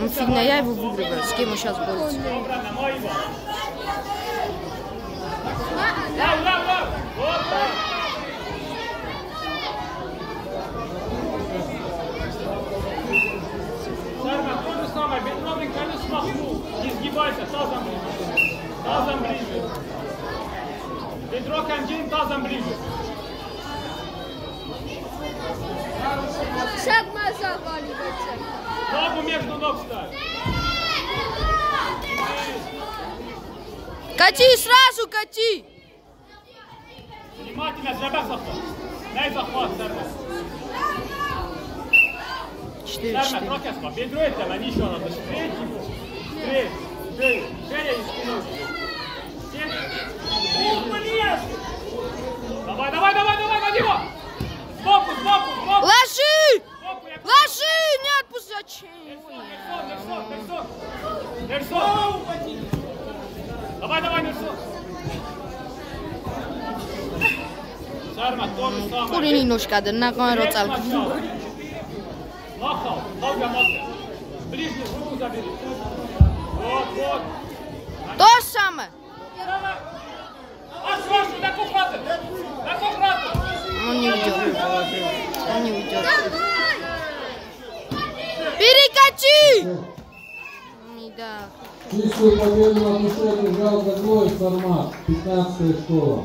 Он фигня, я его выигрываю. С кем он сейчас махнул. Не сгибайся, тазом ближе. Тазом ближе. Бедро контин, тазом ближе. Назад валивается. Ногу между ног ставь. Кати, сразу кати! Внимательно, зрабах захват. Дай захват, Сармат. 4-4. Сармат, руки осма. Бедро это, не еще надо. Встреть его. Встреть. Шея. Шея и спину. Ближе. Давай, давай, давай, давай, на него. Сбоку, сбоку, сбоку. Ложи! Сбоку, я Ложи! Не отпусти! Зачем? Нерсон, Нерсон, Нерсон. Нерсон. Давай, давай, самое. Хули немножко, да на камеру Встреть цалку. сначала. Махал, долго махал. Ближний, руку забери. Вот, вот. То же самое. Сразу, на кухваты. На кухваты. Он не уйдет. Он не уйдет. Беги! Да. Чистую победу на душе держал Загоев формат. 15 школа.